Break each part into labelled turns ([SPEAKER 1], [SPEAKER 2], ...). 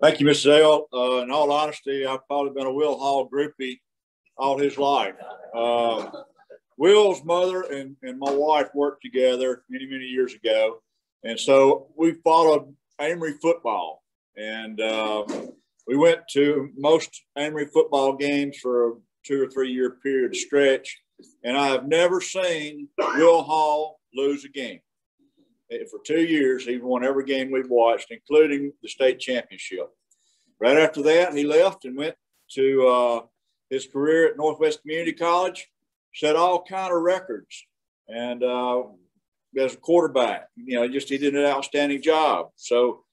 [SPEAKER 1] Thank you, Mrs. L. Uh, in all honesty, I've probably been a Will Hall groupie all his life. Uh, Will's mother and, and my wife worked together many, many years ago. And so we followed Amory football. And uh, we went to most Amory football games for a two or three year period stretch. And I have never seen Will Hall lose a game. For two years, he won every game we've watched, including the state championship. Right after that, he left and went to uh, his career at Northwest Community College, set all kind of records. And uh, as a quarterback, you know, just he did an outstanding job. So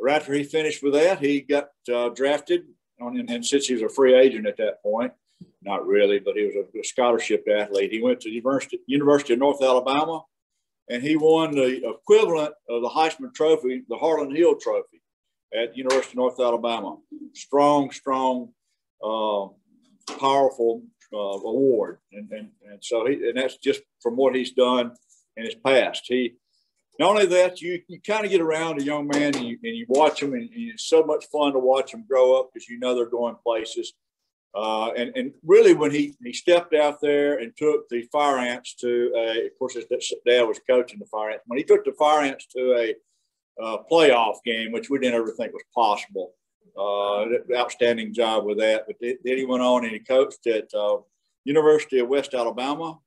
[SPEAKER 1] right after he finished with that, he got uh, drafted. On, and since he was a free agent at that point, not really, but he was a, scholarship athlete. He went to the University, University of North Alabama, and he won the equivalent of the Heisman Trophy, the Harlan Hill Trophy, at University of North Alabama. Strong, strong, uh, powerful uh, award, and, and and so he and that's just from what he's done in his past. He not only that, you you kind of get around a young man and you, and you watch him, and, and it's so much fun to watch him grow up because you know they're going places. Uh, and, and really, when he, he stepped out there and took the Fire Ants to, a, of course, dad was coaching the Fire Ants. When he took the Fire Ants to a uh, playoff game, which we didn't ever think was possible, uh, outstanding job with that. But then he went on and he coached at uh, University of West Alabama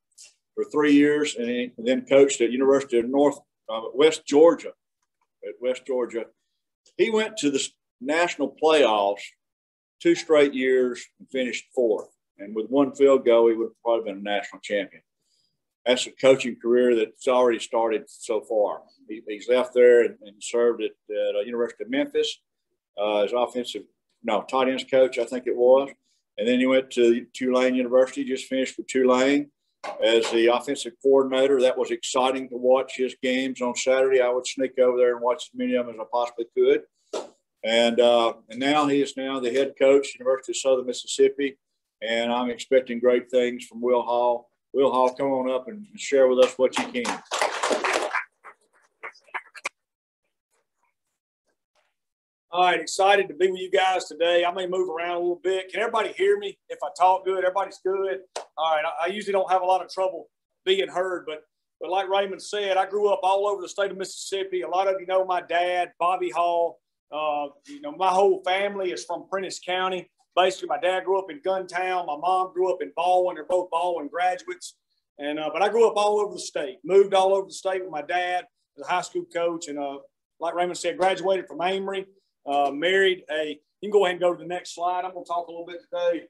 [SPEAKER 1] for three years, and, and then coached at University of North uh, West Georgia. At West Georgia, he went to the national playoffs two straight years and finished fourth. And with one field goal, he would have probably been a national champion. That's a coaching career that's already started so far. He, he's left there and, and served at, at uh, University of Memphis uh, as offensive, no, tight ends coach, I think it was. And then he went to Tulane University, just finished with Tulane as the offensive coordinator. That was exciting to watch his games on Saturday. I would sneak over there and watch as many of them as I possibly could. And, uh, and now he is now the head coach, University of Southern Mississippi. And I'm expecting great things from Will Hall. Will Hall, come on up and share with us what you can.
[SPEAKER 2] All right, excited to be with you guys today. I may move around a little bit. Can everybody hear me? If I talk good, everybody's good. All right, I, I usually don't have a lot of trouble being heard, but but like Raymond said, I grew up all over the state of Mississippi. A lot of you know my dad, Bobby Hall. Uh, you know, my whole family is from Prentiss County. Basically, my dad grew up in Guntown. My mom grew up in Baldwyn. They're both Baldwyn graduates. And uh, but I grew up all over the state. Moved all over the state with my dad as a high school coach, and uh, like Raymond said, graduated from Amory. Uh, married a. You can go ahead and go to the next slide. I'm going to talk a little bit today.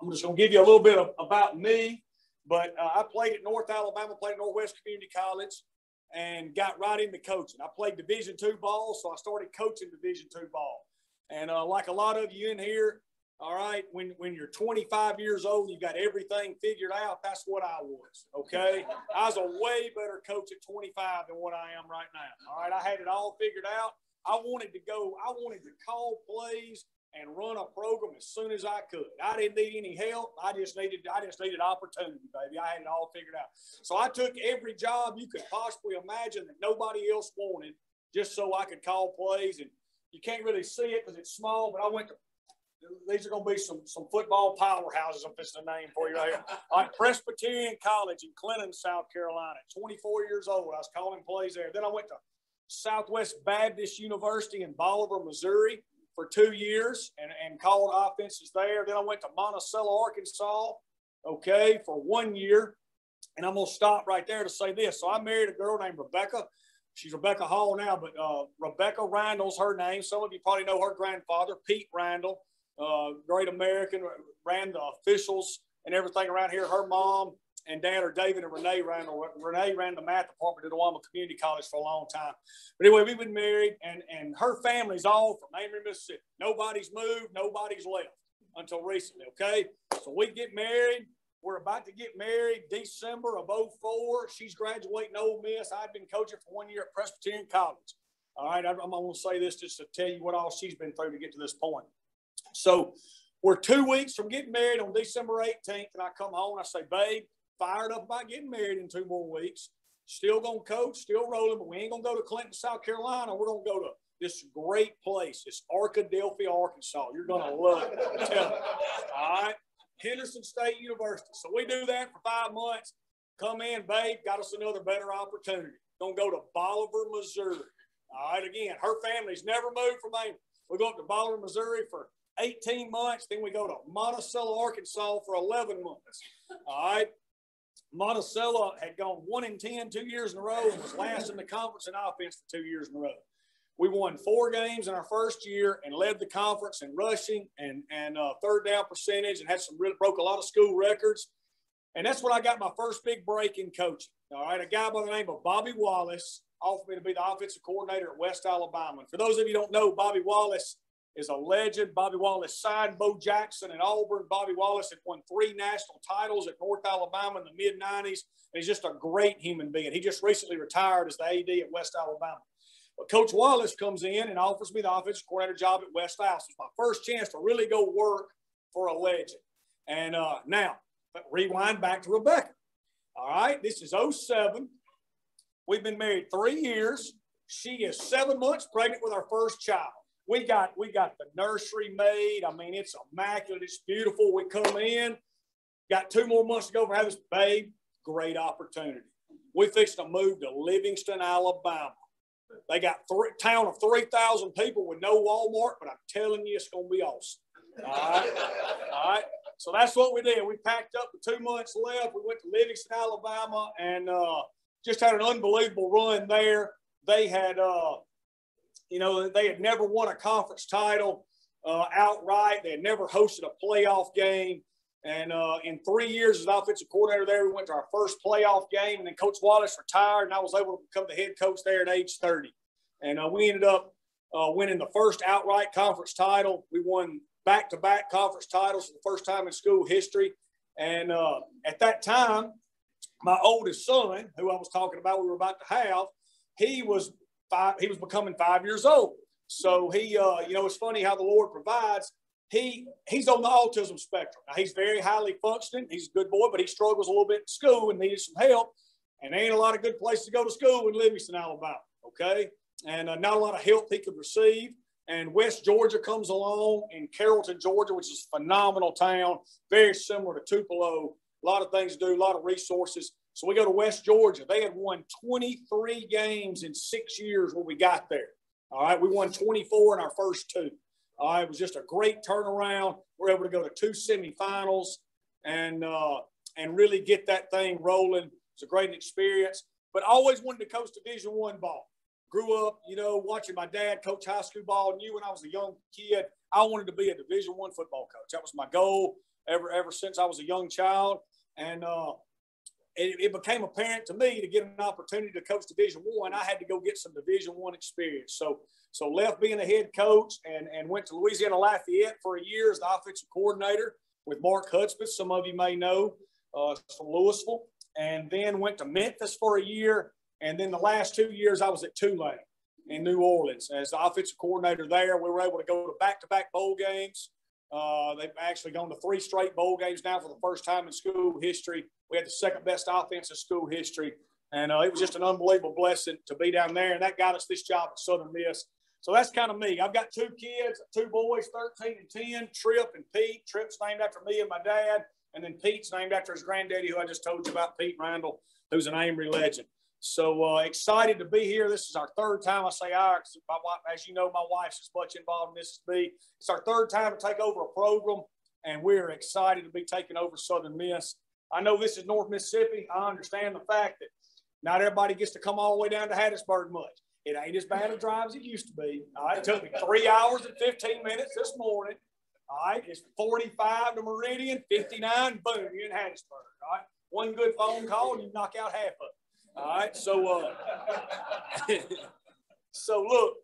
[SPEAKER 2] I'm just going to give you a little bit of, about me. But uh, I played at North Alabama, played at Northwest Community College and got right into coaching. I played Division two ball, so I started coaching Division two ball. And uh, like a lot of you in here, all right, when, when you're 25 years old, you got everything figured out. That's what I was. Okay. I was a way better coach at 25 than what I am right now. All right. I had it all figured out. I wanted to go, I wanted to call plays and run a program as soon as I could. I didn't need any help. I just needed I just needed opportunity, baby. I had it all figured out. So I took every job you could possibly imagine that nobody else wanted, just so I could call plays. And you can't really see it because it's small, but I went to these are going to be some some football powerhouses. I'm fixing a name for you right here. On Presbyterian College in Clinton, South Carolina. 24 years old. I was calling plays there. Then I went to Southwest Baptist University in Bolivar, Missouri for two years and, and called offenses there. Then I went to Monticello, Arkansas, okay, for one year. And I'm going to stop right there to say this. So I married a girl named Rebecca. She's Rebecca Hall now, but uh, Rebecca Randall's her name. Some of you probably know her grandfather, Pete Randall, uh, great American, ran the officials and everything around here. Her mom and dad are David and Renee Randall. Renee ran the math department at Oklahoma Community College for a long time. But anyway, we've been married, and, and her family's all from Amory, Mississippi. Nobody's moved, nobody's left until recently, okay? So we get married. We're about to get married December of 04. She's graduating Ole Miss. I've been coaching for one year at Presbyterian College. All right, I'm going to say this just to tell you what all she's been through to get to this point. So we're two weeks from getting married on December 18th, and I come home and I say, babe, fired up about getting married in two more weeks. Still gonna coach, still rolling, but we ain't gonna go to Clinton, South Carolina. We're gonna go to this great place. It's Arkadelphia, Arkansas. You're going to love it. I'm telling you. All right. Henderson State University. So we do that for five months. Come in, babe, got us another better opportunity. Gonna go to Bolivar, Missouri. All right, again, her family's never moved from there. We go up to Bolivar, Missouri for 18 months. Then we go to Monticello, Arkansas for 11 months. All right. Monticello had gone one in 10 two years in a row and was last in the conference in offense for two years in a row. We won four games in our first year and led the conference in rushing and, and uh, third down percentage and had some really broke a lot of school records. And that's when I got my first big break in coaching. All right, a guy by the name of Bobby Wallace offered me to be the offensive coordinator at West Alabama. And for those of you don't know, Bobby Wallace is a legend. Bobby Wallace signed Bo Jackson at Auburn. Bobby Wallace had won three national titles at North Alabama in the mid 90s. And he's just a great human being. He just recently retired as the AD at West Alabama. But Coach Wallace comes in and offers me the offensive coordinator job at West Alabama. It's my first chance to really go work for a legend. And uh, now, rewind back to Rebecca. All right, this is 07. We've been married three years. She is seven months pregnant with our first child. We got we got the nursery made. I mean, it's immaculate. It's beautiful. We come in, got two more months to go for having this babe. Great opportunity. We fixed to move to Livingston, Alabama. They got town of three thousand people with no Walmart, but I'm telling you, it's going to be awesome. All right, all right. So that's what we did. We packed up with two months left. We went to Livingston, Alabama, and uh, just had an unbelievable run there. They had, uh, you know, they had never won a conference title uh, outright. They had never hosted a playoff game. And uh, in three years as offensive coordinator there, we went to our first playoff game. And then Coach Wallace retired, and I was able to become the head coach there at age 30. And uh, we ended up uh, winning the first outright conference title. We won back to back conference titles for the first time in school history. And uh, at that time, my oldest son, who I was talking about, we were about to have, he was five, he was becoming five years old. So he, uh, you know, it's funny how the Lord provides. He he's on the autism spectrum. Now, he's very highly functioning. He's a good boy, but he struggles a little bit in school and needed some help. And there ain't a lot of good places to go to school in Livingston, Alabama. Okay, and uh, not a lot of help he could receive. And West Georgia comes along in Carrollton, Georgia, which is a phenomenal town, very similar to Tupelo a lot of things to do, a lot of resources. So we go to West Georgia. They had won 23 games in six years when we got there. All right, we won 24 in our first two. All right, it was just a great turnaround. We're able to go to two semifinals and uh, and really get that thing rolling. It's a great experience. But always wanted to coach Division One ball. Grew up, you know, watching my dad coach high school ball. Knew when I was a young kid, I wanted to be a Division One football coach. That was my goal ever ever since I was a young child. And uh, it, it, became apparent to me to get an opportunity to coach Division One, I, had to go get some Division One experience. So, so left being a head coach and, and went to Louisiana Lafayette for a year as the offensive coordinator with Mark Hudspeth. Some of you may know uh, from Louisville, and then went to Memphis for a year. And then the last two years, I was at Tulane in New Orleans as the offensive coordinator there. We were able to go to back-to-back bowl games. Uh, they've actually gone to three straight bowl games now for the first time in school history. We had the second best offense in school history. And uh, it was just an unbelievable blessing to be down there. And that got us this job at Southern Miss. So that's kind of me. I've got two kids, two boys, 13 and 10, Trip and Pete. Trip's named after me and my dad. And then Pete's named after his granddaddy, who I just told you about, Pete Randall, who's an Amory legend. So uh, excited to be here. This is our third time. I say our, as you know, my wife's as much involved in this as me. It's our third time to take over a program, and we're excited to be taking over Southern Miss. I know this is North Mississippi. I understand the fact that not everybody gets to come all the way down to Hattiesburg much. It ain't as bad a drive as it used to be. All right, it took me three hours and 15 minutes this morning. All right, it's 45 to Meridian, 59, boom, you're in Hattiesburg. All right, one good phone call and you knock out half of it. All right. So, uh, so look,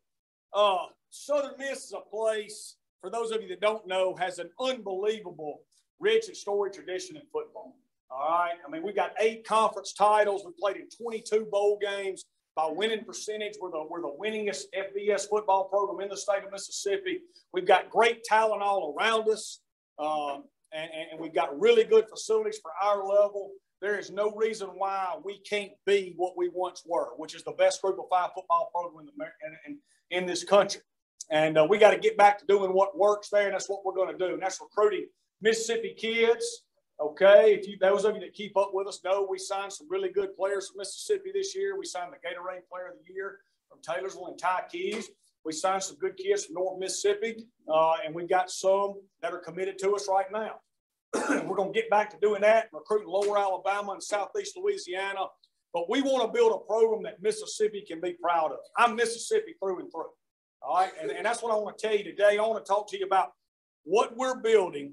[SPEAKER 2] uh, Southern Miss is a place, for those of you that don't know, has an unbelievable rich and storied tradition in football. All right. I mean, we've got eight conference titles. We played in 22 bowl games. By winning percentage, we're the, we're the winningest FBS football program in the state of Mississippi. We've got great talent all around us. Um, and, and, we've got really good facilities for our level there is no reason why we can't be what we once were, which is the best group of five football program in, the, in, in, this country. And uh, we got to get back to doing what works there, and that's what we're going to do. And that's recruiting Mississippi kids. Okay, if you those of you that keep up with us know we signed some really good players from Mississippi this year. We signed the Gatorade Player of the Year from Taylorsville and Ty Keyes. We signed some good kids from North Mississippi, uh, and we've got some that are committed to us right now. We're going to get back to doing that, recruiting Lower Alabama and Southeast Louisiana. But we want to build a program that Mississippi can be proud of. I'm Mississippi through and through. All right. And, and that's what I want to tell you today. I want to talk to you about what we're building.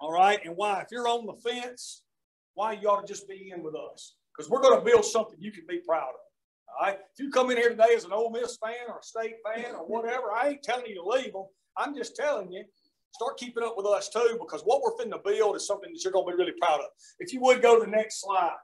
[SPEAKER 2] All right. And why, if you're on the fence, why you ought to just be in with us. Because we're going to build something you can be proud of. All right. If you come in here today as an Ole Miss fan or a state fan or whatever, I ain't telling you to leave them. I'm just telling you, start keeping up with us too, because what we're finna build is something that you're going to be really proud of. If you would go to the next slide.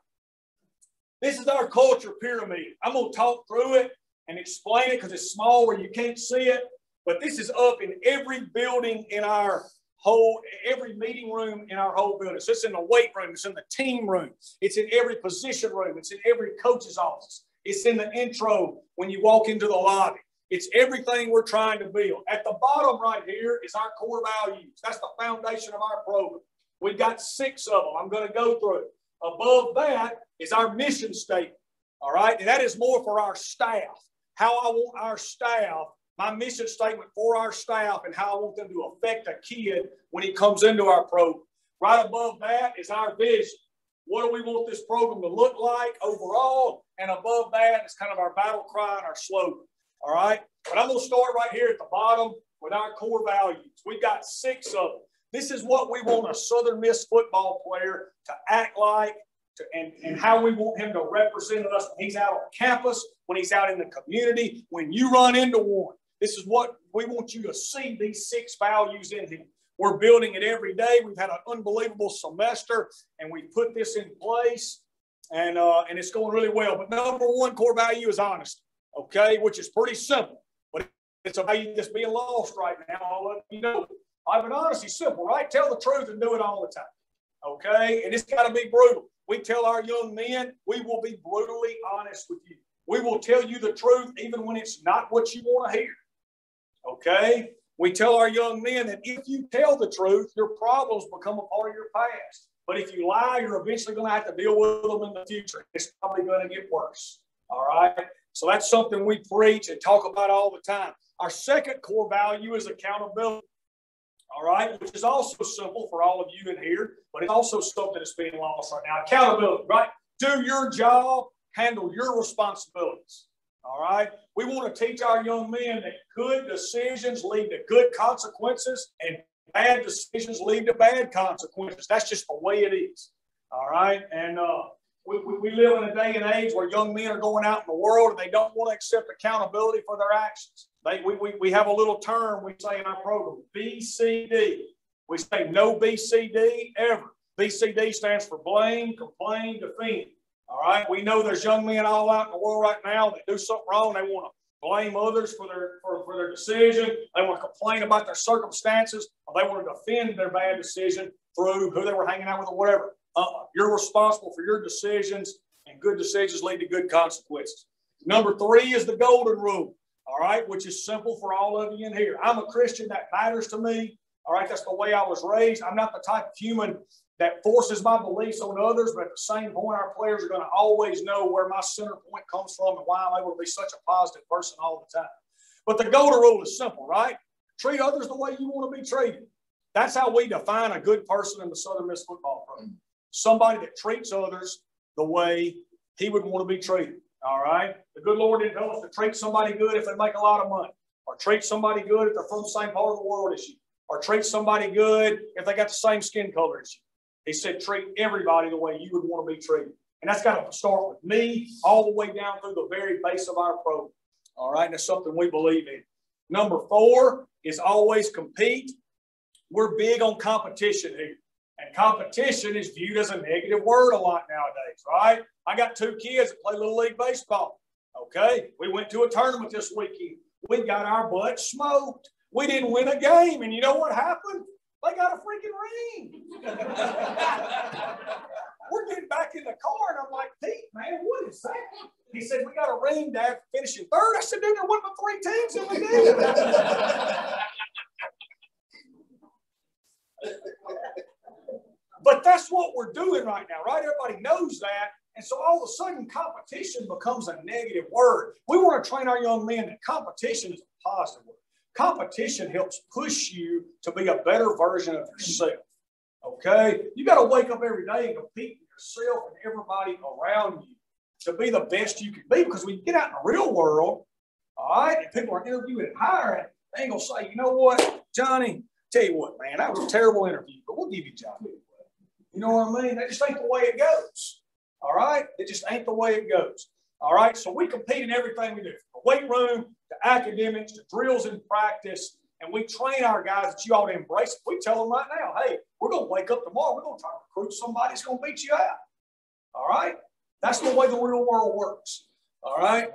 [SPEAKER 2] This is our culture pyramid. I'm going to talk through it and explain it because it's small where you can't see it. But this is up in every building in our whole, every meeting room in our whole building. So it's in the weight room, it's in the team room, it's in every position room, it's in every coach's office. It's in the intro when you walk into the lobby. It's everything we're trying to build. At the bottom right here is our core values. That's the foundation of our program. We've got six of them. I'm going to go through. Above that is our mission statement. All right. And that is more for our staff. How I want our staff, my mission statement for our staff, and how I want them to affect a kid when he comes into our program. Right above that is our vision. What do we want this program to look like overall? And above that is kind of our battle cry and our slogan. All right. But I'm going to start right here at the bottom with our core values. We've got six of them. This is what we want a Southern Miss football player to act like to, and, and how we want him to represent us when he's out on campus, when he's out in the community, when you run into one. This is what we want you to see these six values in him. We're building it every day. We've had an unbelievable semester, and we put this in place, and uh, and it's going really well. But number one core value is honesty, okay, which is pretty simple, but it's a value that's being lost right now. I'll let you know. I mean, honesty simple, right? Tell the truth and do it all the time, okay? And it's got to be brutal. We tell our young men, we will be brutally honest with you. We will tell you the truth even when it's not what you want to hear. Okay? We tell our young men that if you tell the truth, your problems become a part of your past. But if you lie, you're eventually going to have to deal with them in the future. It's probably going to get worse. All right? So that's something we preach and talk about all the time. Our second core value is accountability. All right? Which is also simple for all of you in here, but it's also something that's being lost right now. Accountability, right? Do your job, handle your responsibilities. All right. We want to teach our young men that good decisions lead to good consequences and bad decisions lead to bad consequences. That's just the way it is. All right. And uh, we, we, we live in a day and age where young men are going out in the world and they don't want to accept accountability for their actions. They, we, we, we have a little term we say in our program BCD. We say no BCD ever. BCD stands for blame, complain, defend. All right. We know there's young men all out in the world right now that do something wrong. They want to blame others for their for, for their decision. They want to complain about their circumstances, or they want to defend their bad decision through who they were hanging out with or whatever. Uh, you're responsible for your decisions, and good decisions lead to good consequences. Number three is the golden rule. All right, which is simple for all of you in here. I'm a Christian. That matters to me. All right, that's the way I was raised. I'm not the type of human that forces my beliefs on others, but at the same point, our players are going to always know where my center point comes from and why I'm able to be such a positive person all the time. But the golden rule is simple, right? Treat others the way you want to be treated. That's how we define a good person in the Southern Miss football program. Mm-hmm. Somebody that treats others the way he would want to be treated. All right. The good Lord didn't tell us to treat somebody good if they make a lot of money, or treat somebody good if they're from the same part of the world as you, or treat somebody good if they got the same skin color as you. He said, treat everybody the way you would want to be treated. And that's got to start with me all the way down through the very base of our program. All right. And that's something we believe in. Number four is always compete. We're big on competition here. And competition is viewed as a negative word a lot nowadays, right? I got two kids that play Little League Baseball. Okay. We went to a tournament this weekend. We got our butt smoked. We didn't win a game. And you know what happened? They got a freaking ring. We're getting back in the car, and I'm like, Pete, man, what is that? He said, We got a ring, Dad, finishing third. I said, Dude, there wasn't three teams in the game. But that's what we're doing right now, right? Everybody knows that. And so all of a sudden, competition becomes a negative word. We want to train our young men that competition is a positive word. Competition helps push you to be a better version of yourself. Okay? You got to wake up every day and compete with yourself and everybody around you to be the best you can be. Because when you get out in the real world, all right, and people are interviewing and hiring, they ain't gonna say, you know what, Johnny, tell you what, man, that was a terrible interview, but we'll give you Johnny. You know what I mean? That just ain't the way it goes. All right? It just ain't the way it goes. All right. So we compete in everything we do, from the weight room to academics to drills and practice. And we train our guys that you ought to embrace. We tell them right now, hey, we're going to wake up tomorrow. We're going to try to recruit somebody that's going to beat you out. All right. That's the way the real world works. All right.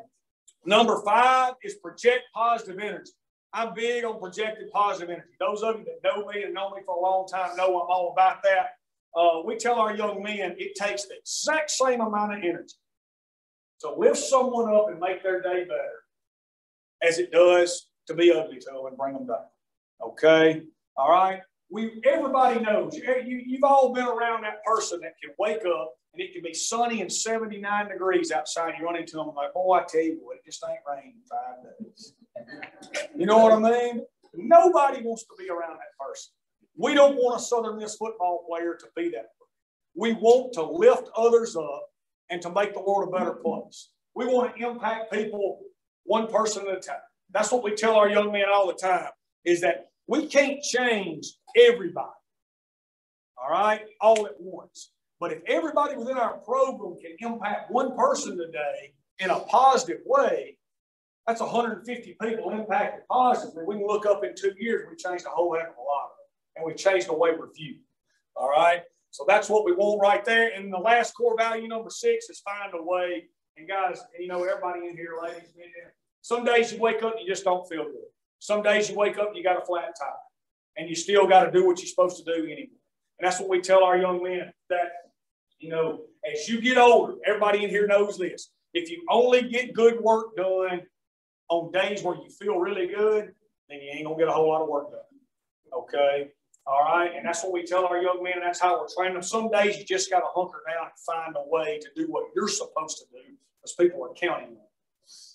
[SPEAKER 2] Number five is project positive energy. I'm big on projected positive energy. Those of you that know me and know me for a long time know I'm all about that. Uh, we tell our young men it takes the exact same amount of energy to lift someone up and make their day better as it does to be ugly to them and bring them down. Okay? All right? We everybody knows you, you've all been around that person that can wake up and it can be sunny and 79 degrees outside. You run into them like, boy, I tell you what, it just ain't rained five days. You know what I mean? Nobody wants to be around that person. We don't want a Southern Miss football player to be that. We want to lift others up and to make the world a better place. We want to impact people one person at a time. That's what we tell our young men all the time is that we can't change everybody, all right, all at once. But if everybody within our program can impact one person today in a positive way, that's 150 people impacted positively. We can look up in two years, we changed a whole heck of a lot Of and we changed the way we're viewed. All right. So that's what we want right there. And the last core value, number six, is find a way. And guys, you know, everybody in here, ladies, some days you wake up and you just don't feel good. Some days you wake up and you got a flat tire. And you still got to do what you're supposed to do anyway. And that's what we tell our young men that, you know, as you get older, everybody in here knows this. If you only get good work done on days where you feel really good, then you ain't gonna get a whole lot of work done. Okay. All right. And that's what we tell our young men. And that's how we're training them. Some days you just got to hunker down and find a way to do what you're supposed to do because people are counting on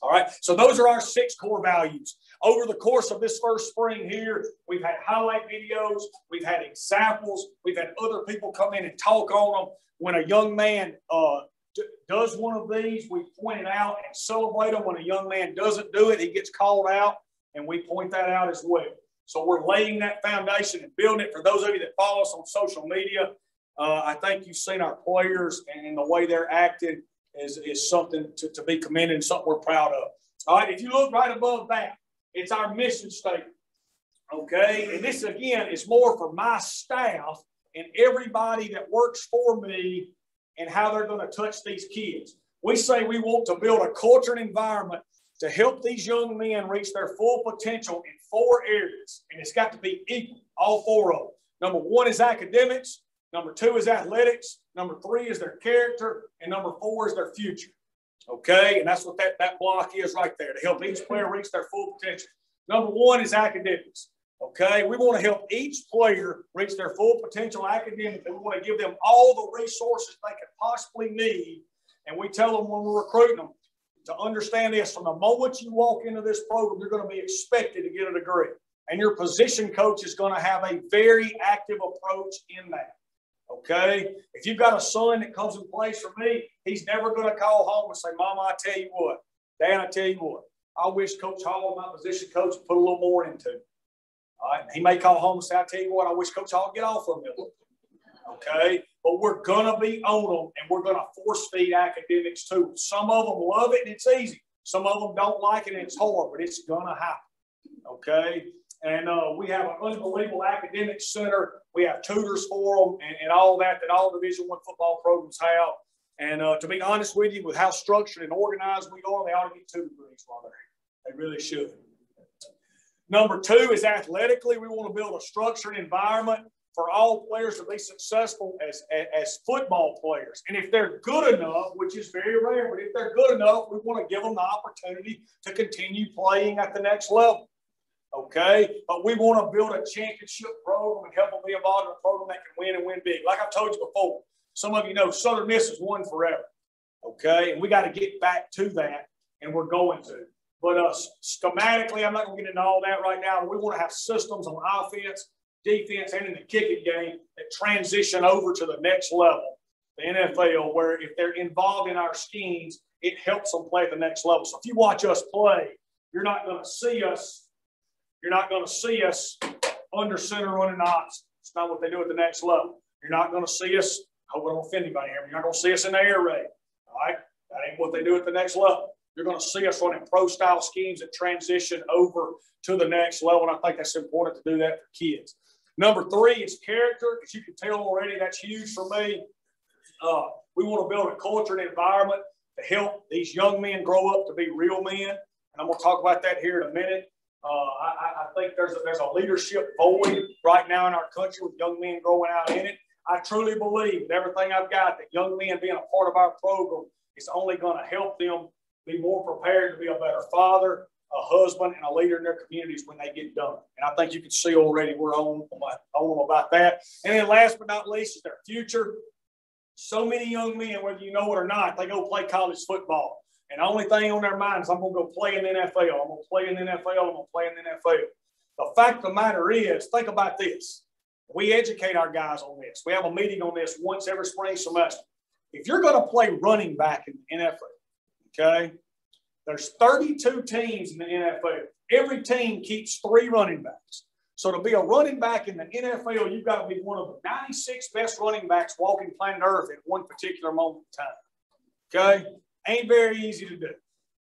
[SPEAKER 2] All right. So those are our six core values. Over the course of this first spring here, we've had highlight videos, we've had examples, we've had other people come in and talk on them. When a young man uh, d- does one of these, we point it out and celebrate them. When a young man doesn't do it, he gets called out, and we point that out as well. So we're laying that foundation and building it. For those of you that follow us on social media, uh, I think you've seen our players and the way they're acting is, is something to, to be commended and something we're proud of. All right, if you look right above that, it's our mission statement. Okay, and this again is more for my staff and everybody that works for me and how they're going to touch these kids. We say we want to build a culture and environment to help these young men reach their full potential in four areas, and it's got to be equal, all four of them. Number one is academics, number two is athletics, number three is their character, and number four is their future. Okay, and that's what that, that block is right there to help each player reach their full potential. Number one is academics. Okay, we want to help each player reach their full potential academically. We want to give them all the resources they could possibly need. And we tell them when we're recruiting them, to understand this from the moment you walk into this program, you're going to be expected to get a degree. And your position coach is going to have a very active approach in that. Okay? If you've got a son that comes and plays for me, he's never going to call home and say, Mama, I tell you what, Dad, I tell you what, I wish Coach Hall, my position coach, put a little more into it. All right? He may call home and say, I tell you what, I wish Coach Hall would get off of me Okay? But we're going to be on them and we're going to force feed academics too. Some of them love it and it's easy. Some of them don't like it and it's hard, but it's going to happen. Okay. And uh, we have an unbelievable academic center. We have tutors for them and, and all that that all Division One football programs have. And uh, to be honest with you, with how structured and organized we are, they ought to get two degrees while they're here. They really should. Number two is athletically, we want to build a structured environment for all players to be successful as, as, football players. And if they're good enough, which is very rare, but if they're good enough, we want to give them the opportunity to continue playing at the next level. Okay? But we want to build a championship program and help them be involved in a program that can win and win big. Like I've told you before, some of you know Southern Miss has won forever. Okay, and we got to get back to that, and we're going to. But uh, schematically, I'm not going to get into all that right now. We want to have systems on offense, defense, and in the kicking game that transition over to the next level, the NFL, where if they're involved in our schemes, it helps them play at the next level. So if you watch us play, you're not going to see us. You're not going to see us under center running knots. It's not what they do at the next level. You're not going to see us. I hope I don't offend anybody here. You're not going to see us in the air raid. All right, that ain't what they do at the next level. You're going to see us running pro style schemes that transition over to the next level. And I think that's important to do that for kids. Number three is character. As you can tell already, that's huge for me. Uh, we want to build a culture and environment to help these young men grow up to be real men. And I'm going to talk about that here in a minute. Uh, I, I, think there's a, there's a leadership void right now in our country with young men growing out in it. I truly believe with everything I've got that young men being a part of our program is only going to help them be more prepared to be a better father, a husband, and a leader in their communities when they get done. And I think you can see already we're on, on them about that. And then last but not least is their future. So many young men, whether you know it or not, they go play college football. And the only thing on their minds, I'm going to go play in the NFL. I'm going to play in the NFL. I'm going to play in the NFL. The fact of the matter is, think about this. We educate our guys on this. We have a meeting on this once every spring semester. If you're going to play running back in the NFL, Okay. There's 32 teams in the NFL. Every team keeps three running backs. So to be a running back in the NFL, you've got to be one of the 96 best running backs walking planet Earth at one particular moment in time. Okay? Ain't very easy to do.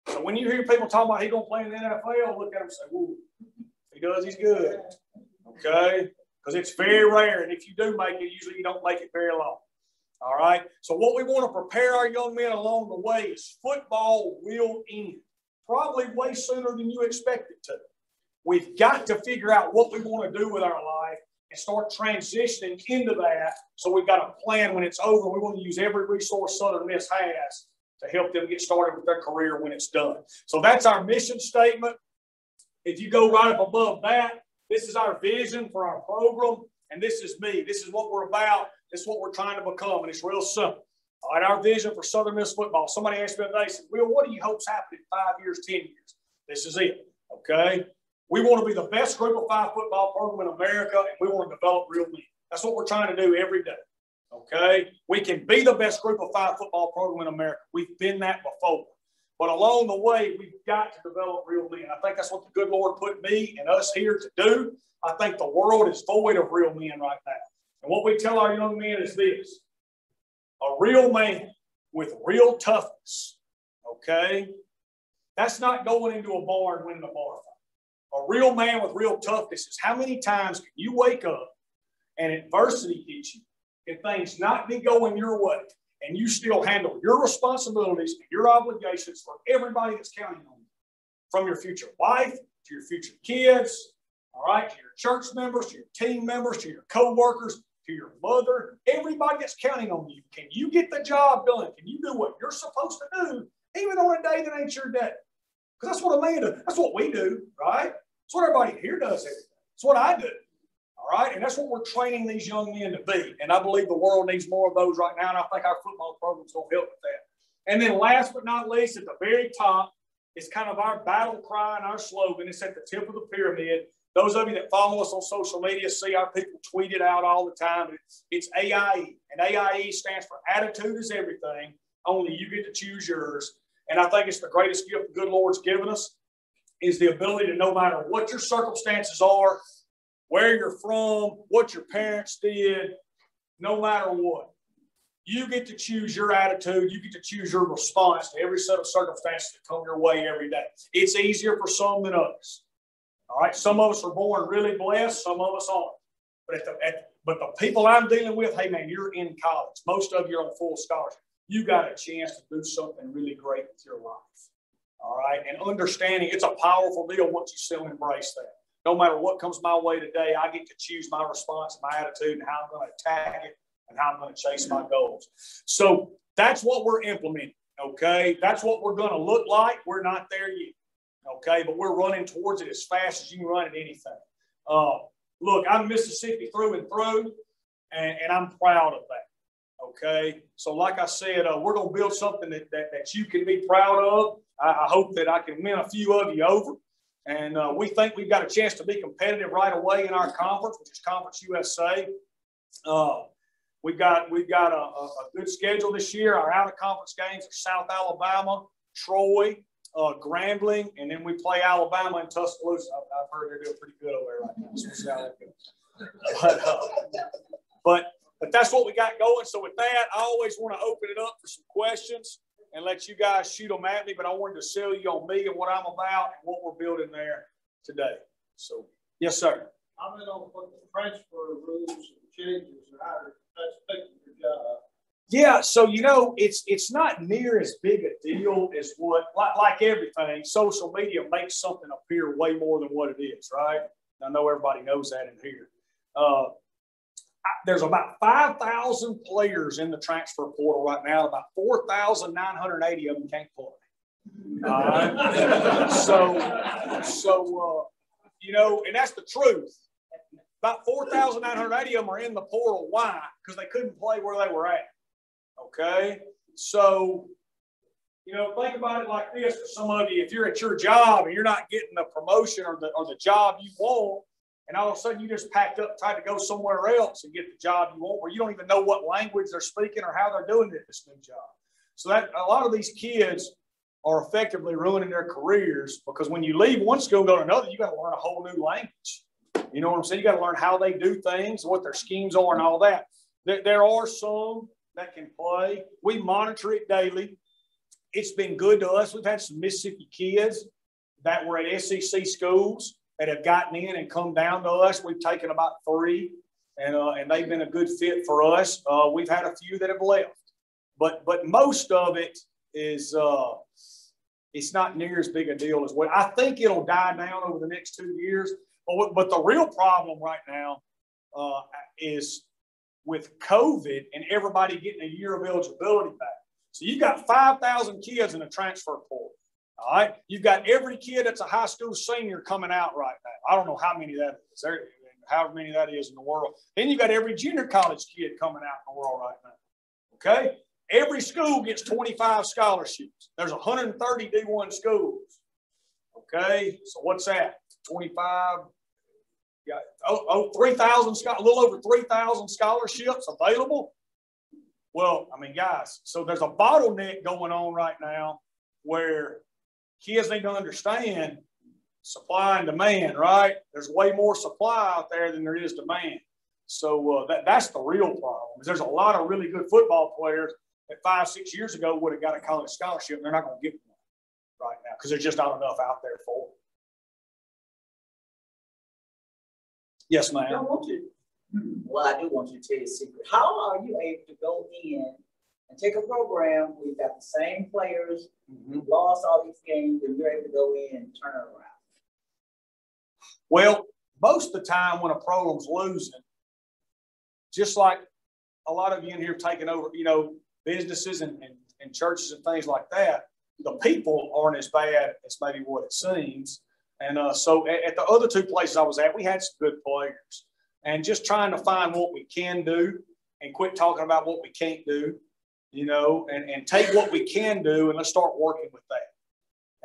[SPEAKER 2] So when you hear people talking about he gonna play in the NFL, look at him and say, "Ooh, he does, he's good." Okay? Because it's very rare, and if you do make it, usually you don't make it very long. All right. So what we want to prepare our young men along the way is football will end probably way sooner than you expect it to. We've got to figure out what we want to do with our life and start transitioning into that. So we've got a plan when it's over. We want to use every resource Southern Miss has to help them get started with their career when it's done. So that's our mission statement. If you go right up above that, this is our vision for our program, and this is me. This is what we're about. This is what we're trying to become, and it's real simple. All right, our vision for Southern Miss football. Somebody asked me today, said, Will, what do you hope's happen in five years, 10 years? This is it. Okay. We want to be the best group of five football program in America, and we want to develop real men. That's what we're trying to do every day. Okay. We can be the best group of five football program in America. We've been that before. But along the way, we've got to develop real men. I think that's what the good Lord put me and us here to do. I think the world is void of real men right now. And what we tell our young men is this a real man with real toughness, okay? That's not going into a bar and winning a bar fight. A real man with real toughness is how many times can you wake up and adversity hits you and things not be going your way and you still handle your responsibilities and your obligations for everybody that's counting on you, from your future wife to your future kids, all right, to your church members, to your team members, to your co-workers, to your mother, everybody that's counting on you. Can you get the job done? Can you do what you're supposed to do, even on a day that ain't your day? Because that's what a man does. That's what we do, right? That's what everybody here does. It's what I do. All right. And that's what we're training these young men to be. And I believe the world needs more of those right now. And I think our football program's going to help with that. And then last but not least, at the very top, is kind of our battle cry and our slogan. It's at the tip of the pyramid. Those of you that follow us on social media see our people tweet it out all the time. It's AIE, and AIE stands for Attitude is Everything. Only you get to choose yours. And I think it's the greatest gift the good Lord's given us is the ability to no matter what your circumstances are, where you're from, what your parents did, no matter what, you get to choose your attitude. You get to choose your response to every set of circumstances that come your way every day. It's easier for some than others. All right, some of us are born really blessed, some of us aren't. But at the, at, but the people I'm dealing with, hey man, you're in college. Most of you are on full scholarship. You got a chance to do something really great with your life. All right, and understanding it's a powerful deal once you still embrace that. No matter what comes my way today, I get to choose my response, my attitude, and how I'm going to attack it, and how I'm going to chase my goals. So that's what we're implementing. Okay, that's what we're going to look like. We're not there yet okay? But we're running towards it as fast as you can run at anything. Uh, look, I'm Mississippi through and through, and, and I'm proud of that. Okay. So, like I said, uh, we're going to build something that, that, that you can be proud of. I, I, hope that I can win a few of you over. And uh, we think we've got a chance to be competitive right away in our conference, which is Conference USA. Uh, we've got we've got a, a, good schedule this year. Our out of conference games are South Alabama, Troy, uh, Grambling, and then we play Alabama and Tuscaloosa. I've, I've heard they're doing pretty good over there right now. So we'll see how that goes. But, uh, but but that's what we got going. So with that, I always want to open it up for some questions and let you guys shoot them at me. But I wanted to sell you on me and what I'm about and what we're building there today. So yes, sir.
[SPEAKER 3] I'm in on what the transfer rules and changes how that's affecting your job.
[SPEAKER 2] Yeah, so you know, it's it's not near as big a deal as what like, like everything. Social media makes something appear way more than what it is, right? I know everybody knows that in here. Uh, there's about 5,000 players in the transfer portal right now. About 4,980 of them can't play. All right. so, so uh, you know, and that's the truth. About 4,980 of them are in the portal. Why? Because they couldn't play where they were at. Okay. So, you know, think about it like this for some of you. If you're at your job and you're not getting the promotion or the, or the job you want, and all of a sudden you just packed up, tried to go somewhere else and get the job you want, where you don't even know what language they're speaking or how they're doing it at this new job. So that a lot of these kids are effectively ruining their careers because when you leave one school go to another, you got to learn a whole new language. You know what I'm saying? You got to learn how they do things, what their schemes are, and all that. There, there are some that can play. We monitor it daily. It's been good to us. We've had some Mississippi kids that were at SEC schools that have gotten in and come down to us. We've taken about three, and uh, and they've been a good fit for us. Uh, we've had a few that have left, but but most of it is uh, it's not near as big a deal as what I think it'll die down over the next two years. But but the real problem right now uh, is with COVID and everybody getting a year of eligibility back. So you've got 5,000 kids in a transfer portal. All right. You've got every kid that's a high school senior coming out right now. I don't know how many that is. There, however many that is in the world. Then you've got every junior college kid coming out in the world right now. Okay. Every school gets 25 scholarships. There's 130 D1 schools. Okay. So what's that? 25. Yeah. Oh, oh 3,000, a little over 3,000 scholarships available. Well, I mean, guys, so there's a bottleneck going on right now where kids need to understand supply and demand, right? There's way more supply out there than there is demand. So uh, that, that's the real problem. There's a lot of really good football players that five, six years ago would have got a college scholarship, and they're not going to get one right now because there's just not enough out there for them. Yes, ma'am.
[SPEAKER 4] I don't want you, well, I do want you to tell you a secret. How are you able to go in and take a program we've got the same players, mm-hmm. lost all these games, and you're able to go in and turn it around?
[SPEAKER 2] Well, most of the time when a program's losing, just like a lot of you in here taking over, you know, businesses and, and, and churches and things like that, the people aren't as bad as maybe what it seems. And uh, so at, at, the other two places I was at, we had some good players. And just trying to find what we can do and quit talking about what we can't do you know, and, and take what we can do and let's start working with that.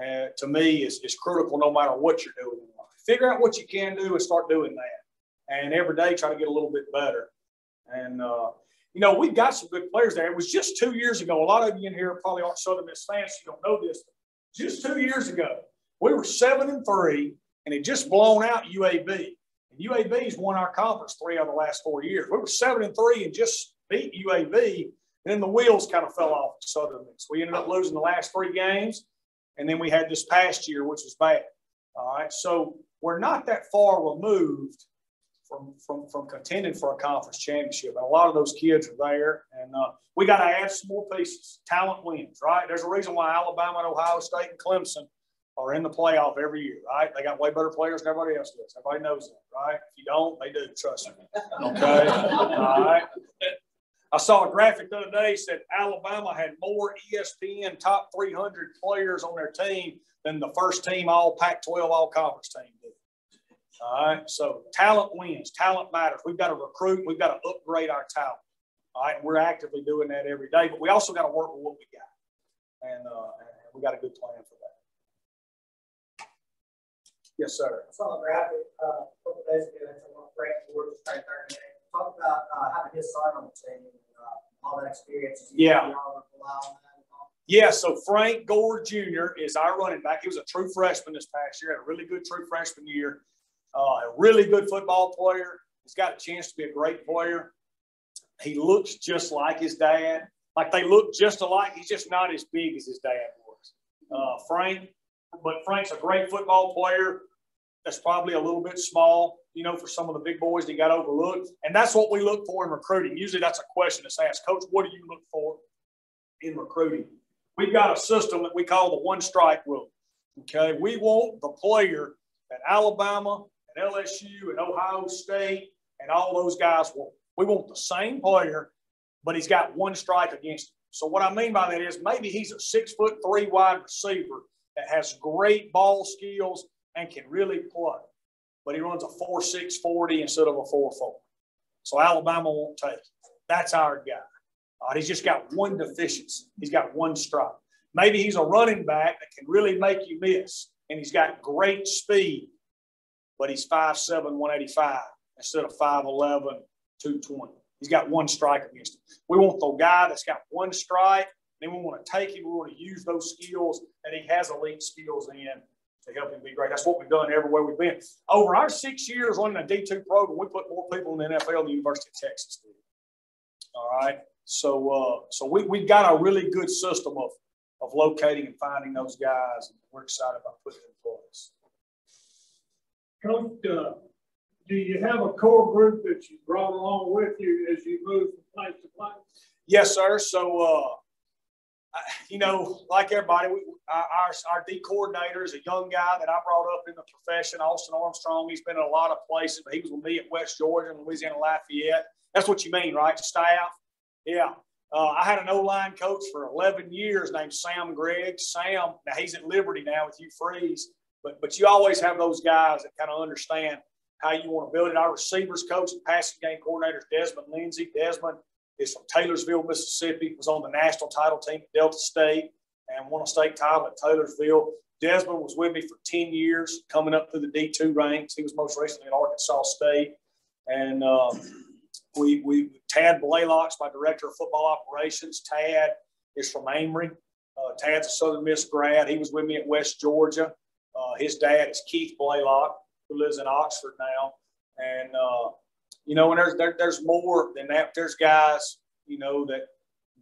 [SPEAKER 2] Uh, to me, is, is critical no matter what you're doing in life. Figure out what you can do and start doing that. And every day try to get a little bit better. And, uh, you know, we've got some good players there. It was just two years ago. A lot of you in here probably aren't Southern Miss fans, so you don't know this. Just two years ago, we were seven and three, and it just blown out UAB. And UAB's won our conference three out of the last four years. We were seven and three and just beat UAB and then the wheels kind of fell off the Southern Miss. We ended up losing the last three games, and then we had this past year, which was bad. All right, so we're not that far removed from from from contending for a conference championship. And a lot of those kids are there, and uh, we got to add some more pieces. Talent wins, right? There's a reason why Alabama and Ohio State and Clemson are in the playoff every year, right? They got way better players than everybody else does. Everybody knows that, right? If you don't, they do. Trust me. Okay. All right. I saw a graphic the other day said Alabama had more ESPN top 300 players on their team than the first team all Pac 12 all conference team did. All right. So talent wins, talent matters. We've got to recruit, we've got to upgrade our talent. All right, we're actively doing that every day, but we also got to work with what we got, and, uh, and we got a good plan for that. Yes, sir.
[SPEAKER 5] I saw a graphic uh, a couple days ago that's on Frank Gore's third day. Talk about uh, having his son on the team and uh, all that experience.
[SPEAKER 2] Yeah. Yeah, so Frank Gore Jr. is our running back. He was a true freshman this past year, had a really good true freshman year, uh, a really good football player. He's got a chance to be a great player. He looks just like his dad. Like they look just alike. He's just not as big as his dad was. Uh, Frank, but Frank's a great football player. That's probably a little bit small, you know, for some of the big boys that got overlooked. And that's what we look for in recruiting. Usually that's a question that's asked, Coach, what do you look for in recruiting? We've got a system that we call the one strike rule. Okay. We want the player at Alabama and LSU and Ohio State and all those guys want. We want the same player, but he's got one strike against him. So what I mean by that is maybe he's a six foot three wide receiver that has great ball skills and can really play, but he runs a four six forty instead of a four four. So Alabama won't take. That's our guy. Uh, he's just got one deficiency. He's got one strike. Maybe he's a running back that can really make you miss, and he's got great speed, but he's 5'7", 185 instead of 5'11", 220. He's got one strike against him. We want the guy that's got one strike, then we want to take him, we want to use those skills that he has elite skills in to help him be great. That's what we've done everywhere we've been. Over our six years running a D2 program, we put more people in the NFL than the University of Texas did. All right. So, uh, so we, we've got a really good system of, of locating and finding those guys, and we're excited about putting them in place.
[SPEAKER 3] Coach, uh, do you have a core group that you brought along with you as you move from place to place?
[SPEAKER 2] Yes, sir. So, uh, you know, like everybody, we, our, our D coordinator is a young guy that I brought up in the profession, Austin Armstrong. He's been in a lot of places, but he was with me at West Georgia and Louisiana Lafayette. That's what you mean, right? Staff. Yeah. Uh, I had an O line coach for 11 years named Sam Gregg. Sam, now he's at Liberty now with Hugh Freeze, but, but you always have those guys that kind of understand how you want to build it. Our receivers coach and passing game coordinator is Desmond Lindsay. Desmond is from Taylorsville, Mississippi, was on the national title team at Delta State and won a state title at Taylorsville. Desmond was with me for 10 years, coming up through the D2 ranks. He was most recently at Arkansas State. And um, we, we Tad Blaylock's my director of football operations. Tad is from Amory. Uh, Tad's a Southern Miss grad. He was with me at West Georgia. Uh, his dad is Keith Blaylock, who lives in Oxford now. And, uh, you know, and there's, there, there's more than that. There's guys, you know, that,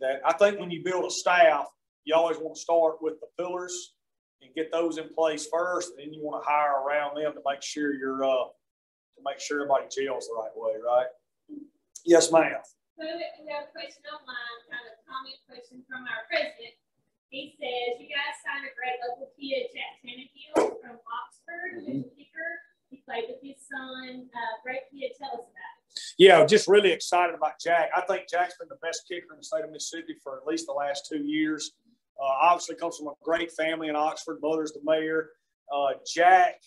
[SPEAKER 2] that I think when you build a staff, you always want to start with the pillars and get those in place first. And then you want to hire around them to make sure you're, uh, to make sure everybody gels the right way, right? Yes, ma'am.
[SPEAKER 6] So we have a question online, kind of comment question from our president. He says, you guys signed a great local kid, Jack Tannehill from Oxford, mm-hmm. kicker. He played with his son. Uh, great kid. Tell us about it.
[SPEAKER 2] Yeah, just really excited about Jack. I think Jack's been the best kicker in the state of Mississippi for at least the last two years. Uh, obviously comes from a great family in Oxford. Mother's the mayor. Uh, Jack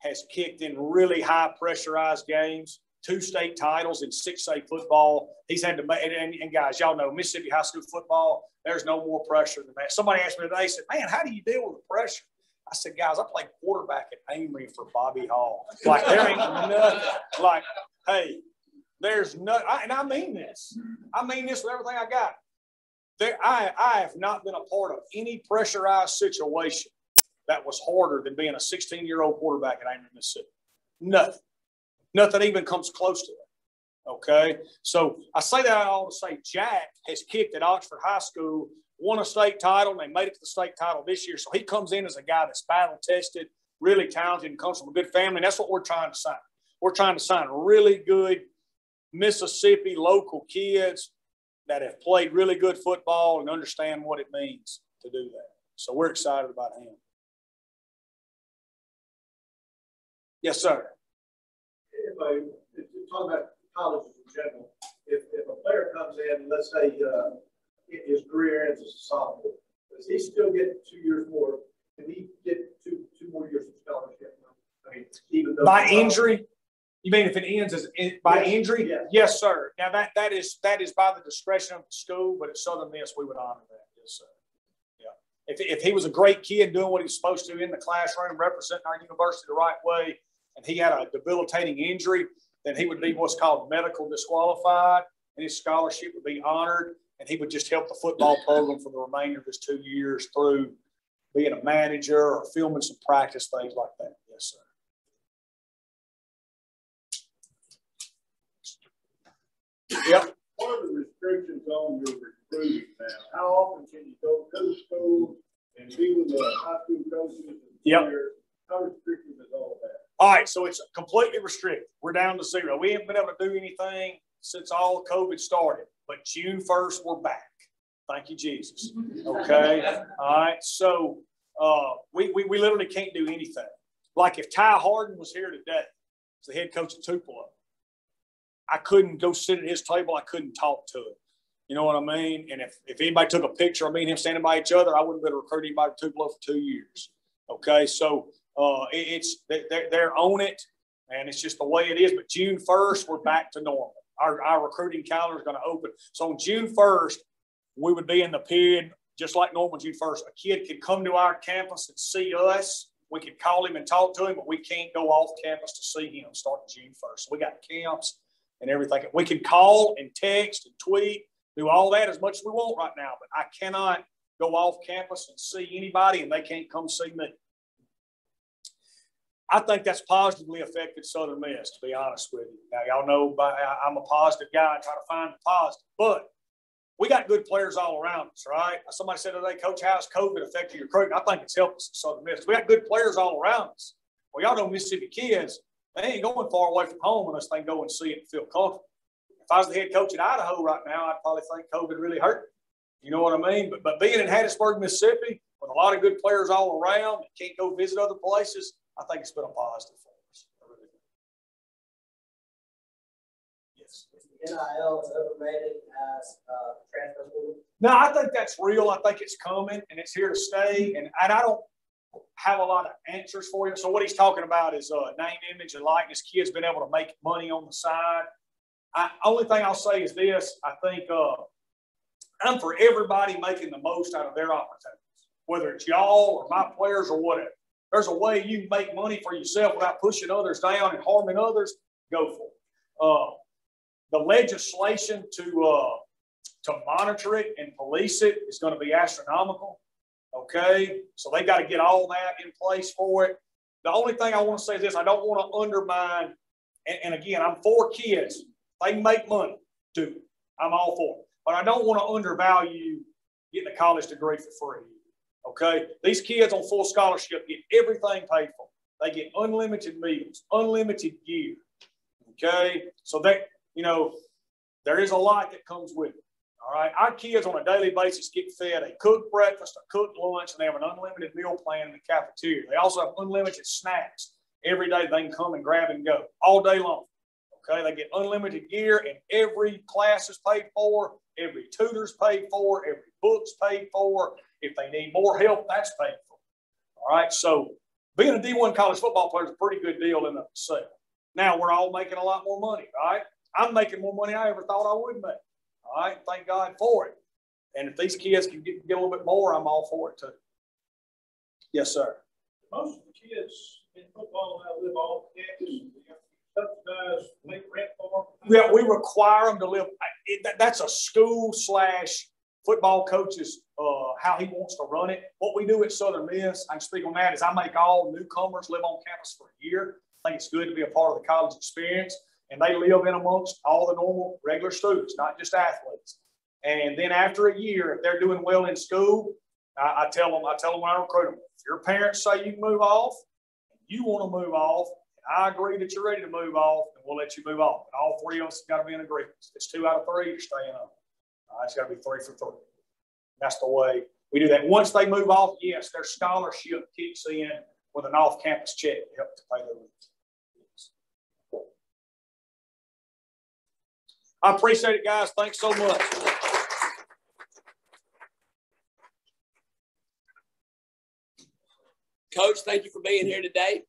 [SPEAKER 2] has kicked in really high pressurized games two state titles in 6A football. He's had to make, and, and, guys, y'all know Mississippi high school football, there's no more pressure than that. Somebody asked me today, said, Man, how do you deal with the pressure? I said, Guys, I played quarterback at Amory for Bobby Hall. Like, there ain't nothing. Like, hey, there's no, and I mean this. I mean this with everything I got. There, I, I have not been a part of any pressurized situation that was harder than being a 16 year old quarterback at Amory, Mississippi. Nothing. Nothing even comes close to it. Okay. So I say that all to say Jack has kicked at Oxford High School, won a state title, and they made it to the state title this year. So he comes in as a guy that's battle tested, really talented, and comes from a good family. And that's what we're trying to sign. We're trying to sign really good Mississippi local kids that have played really good football and understand what it means to do that. So we're excited about him. Yes, sir
[SPEAKER 3] if I, talking about colleges in general, if, if a player comes in, let's say uh, his career ends as a sophomore, does he still get two years more? Can he get two two more years of scholarship? I mean, even though
[SPEAKER 2] by injury, You mean if it ends as in, by
[SPEAKER 3] Yes,
[SPEAKER 2] injury?
[SPEAKER 3] yes.
[SPEAKER 2] Yes, sir. Now that that is that is by the discretion of the school, but at Southern Miss we would honor that. Yes, sir. Yeah. If if he was a great kid doing what he was supposed to in the classroom, representing our university the right way, and he had a debilitating injury, then he would be what's called medical disqualified, and his scholarship would be honored, and he would just help the football program for the remainder of his two years through being a manager or filming some practice things like that. Yes, sir. Yep.
[SPEAKER 1] What are the restrictions on your recruiting now? How often can you go to school and be with the high school coaches and
[SPEAKER 2] Yep.
[SPEAKER 1] players? How restricted is all that?
[SPEAKER 2] All right, so it's completely restricted. We're down to zero. We haven't been able to do anything since all COVID started, but June 1st, we're back. Thank you, Jesus. Okay. All right. So uh, we, we, we literally can't do anything. Like if Ty Harden was here today, as the head coach at Tupelo, I couldn't go sit at his table. I couldn't talk to him. You know what I mean? And if, if anybody took a picture of me and him standing by each other, I wouldn't be able to recruit anybody to Tupelo for two years. Okay. So uh, it, it's they're, they're on it, and it's just the way it is. But June 1st, we're back to normal. Our, our recruiting calendar is going to open. So on June 1st, we would be in the period just like normal June 1st. A kid could come to our campus and see us. We could call him and talk to him, but we can't go off campus to see him starting June 1st. So we got camps and everything. We can call and text and tweet, do all that as much as we want right now, but I cannot go off campus and see anybody and they can't come see me. I think that's positively affected Southern Miss, to be honest with you. Now, y'all know I'm a positive guy. I try to find the positive, but we got good players all around us, right? Somebody said today, Coach, how's COVID affected your recruiting? I think it's helped us at Southern Miss. We got good players all around us. Well, y'all know Mississippi kids, they ain't going far away from home unless they go and see it and feel comfortable. If I was the head coach at Idaho right now, I'd probably think COVID really hurt. You know what I mean? But, but being in Hattiesburg, Mississippi, with a lot of good players all around, can't go visit other places, I think it's been a positive for us. Yes.
[SPEAKER 5] NIL is overrated as uh, transfer.
[SPEAKER 2] No, I think that's real. I think it's coming and it's here to stay. And, and I don't have a lot of answers for you. So what he's talking about is uh, name, image, and likeness. Kids been able to make money on the side. I, only thing I'll say is this: I think uh, I'm for everybody making the most out of their opportunities, whether it's y'all or my players or whatever. There's a way you can make money for yourself without pushing others down and harming others. Go for it. Uh, the legislation to uh, to monitor it and police it is going to be astronomical. Okay, so they got to get all that in place for it. The only thing I want to say is this: I don't want to undermine. And, and again, I'm for kids. They make money. It. I'm all for it. But I don't want to undervalue getting a college degree for free. Okay, these kids on full scholarship get everything paid for. They get unlimited meals, unlimited gear. Okay, so that you know there is a lot that comes with it. All right, our kids on a daily basis get fed a cooked breakfast, a cooked lunch, and they have an unlimited meal plan in the cafeteria. They also have unlimited snacks every day. They can come and grab and go all day long. Okay, they get unlimited gear, and every class is paid for. Every tutor's paid for. Every book's paid for. If they need more help, that's painful. All right, so being a D1 college football player is a pretty good deal in itself. Now we're all making a lot more money, right? I'm making more money I ever thought I would make. All right, thank God for it. And if these kids can get, get a little bit more, I'm all for it too. Yes, sir.
[SPEAKER 3] Most of the kids in football now live off campus. Subsidized, make rent for.
[SPEAKER 2] Yeah, we require them to live. That's a school slash football coach's uh, how he wants to run it. What we do at Southern Miss, I can speak on that, is I make all newcomers live on campus for a year. I think it's good to be a part of the college experience, and they live in amongst all the normal regular students, not just athletes. And then after a year, if they're doing well in school, I, I tell them, I tell them when I recruit them, if your parents say you move off, you want to move off, I agree that you're ready to move off, and we'll let you move off. And all three of us have got to be in agreement. It's two out of three, you're staying on. Uh, it's got to be three for three. That's the way we do that. Once they move off, yes, their scholarship kicks in with an off-campus check to help to pay their rent. I appreciate it, guys. Thanks so much.
[SPEAKER 7] Coach, thank you for being here today.